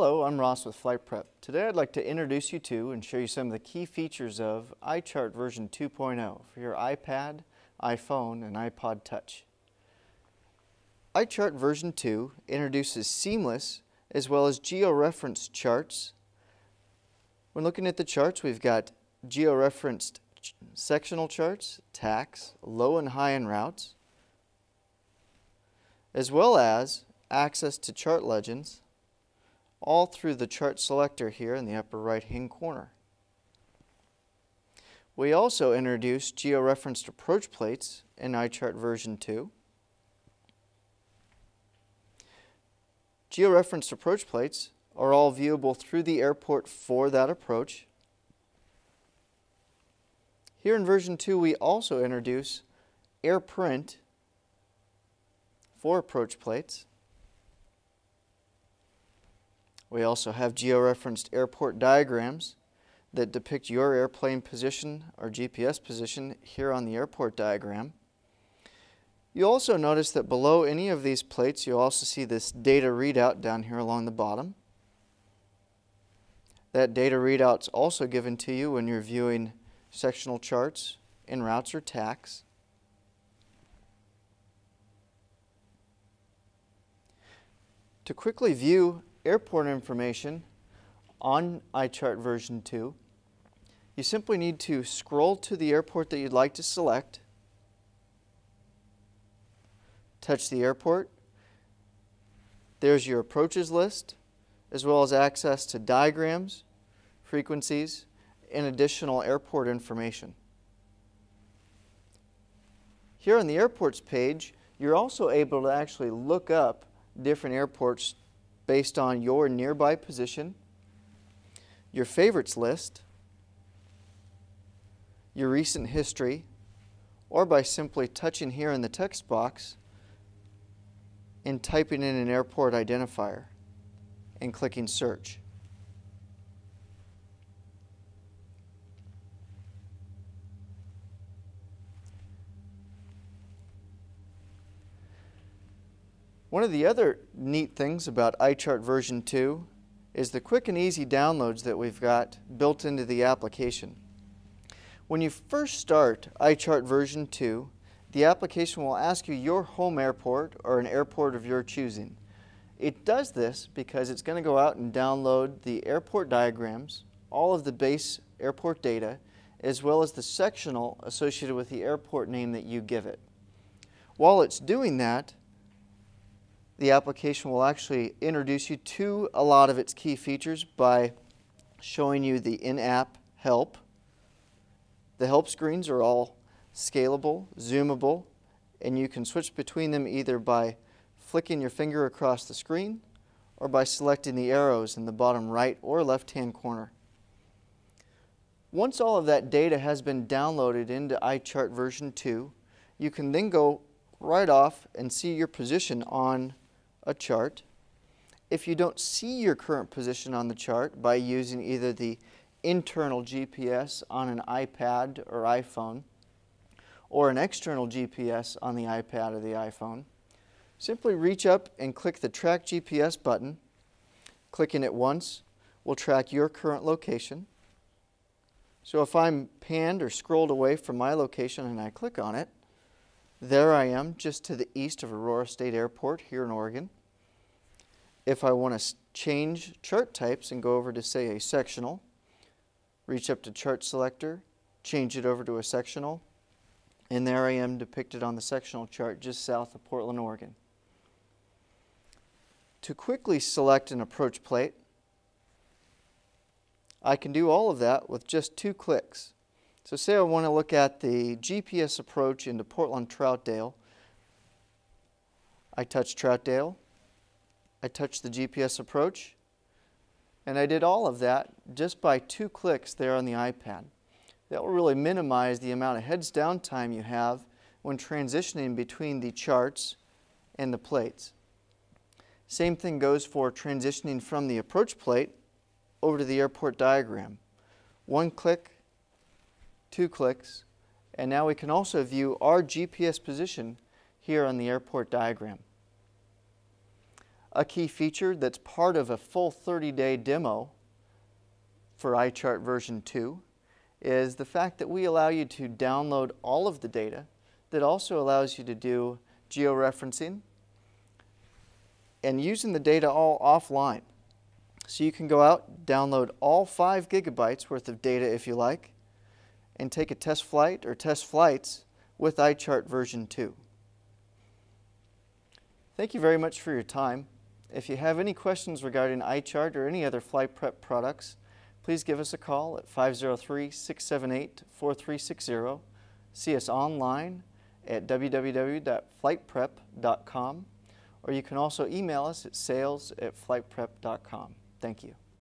Hello, I'm Ross with FlightPrep. Today I'd like to introduce you to and show you some of the key features of iChart version 2.0 for your iPad, iPhone, and iPod Touch. iChart version 2 introduces seamless as well as georeferenced charts. When looking at the charts, we've got georeferenced ch sectional charts, TACs, low and high en routes, as well as access to chart legends all through the chart selector here in the upper right hand corner. We also introduced georeferenced approach plates in iChart version 2. Georeferenced approach plates are all viewable through the airport for that approach. Here in version 2 we also introduce AirPrint for approach plates. We also have georeferenced airport diagrams that depict your airplane position or GPS position here on the airport diagram. You'll also notice that below any of these plates you'll also see this data readout down here along the bottom. That data readout is also given to you when you're viewing sectional charts en routes or TACs. To quickly view airport information on iChart version 2, you simply need to scroll to the airport that you'd like to select, touch the airport, there's your approaches list, as well as access to diagrams, frequencies, and additional airport information. Here on the airports page, you're also able to actually look up different airports based on your nearby position, your favorites list, your recent history, or by simply touching here in the text box and typing in an airport identifier and clicking search. One of the other neat things about iChart version 2 is the quick and easy downloads that we've got built into the application. When you first start iChart version 2, the application will ask you your home airport or an airport of your choosing. It does this because it's going to go out and download the airport diagrams, all of the base airport data, as well as the sectional associated with the airport name that you give it. While it's doing that, the application will actually introduce you to a lot of its key features by showing you the in-app help. The help screens are all scalable, zoomable, and you can switch between them either by flicking your finger across the screen or by selecting the arrows in the bottom right or left hand corner. Once all of that data has been downloaded into iChart version 2, you can then go right off and see your position on a chart. If you don't see your current position on the chart by using either the internal GPS on an iPad or iPhone or an external GPS on the iPad or the iPhone, simply reach up and click the Track GPS button. Clicking it once will track your current location. So if I'm panned or scrolled away from my location and I click on it, there I am just to the east of Aurora State Airport here in Oregon. If I want to change chart types and go over to say a sectional, reach up to chart selector, change it over to a sectional, and there I am depicted on the sectional chart just south of Portland, Oregon. To quickly select an approach plate, I can do all of that with just two clicks. So say I want to look at the GPS approach into Portland Troutdale. I touch Troutdale, I touched the GPS approach, and I did all of that just by two clicks there on the iPad. That will really minimize the amount of heads down time you have when transitioning between the charts and the plates. Same thing goes for transitioning from the approach plate over to the airport diagram. One click, two clicks, and now we can also view our GPS position here on the airport diagram. A key feature that's part of a full 30-day demo for iChart version 2 is the fact that we allow you to download all of the data that also allows you to do georeferencing and using the data all offline. So you can go out, download all five gigabytes worth of data if you like, and take a test flight or test flights with iChart version 2. Thank you very much for your time. If you have any questions regarding iChart or any other FlightPrep products, please give us a call at 503-678-4360. See us online at www.flightprep.com or you can also email us at sales at flightprep.com. Thank you.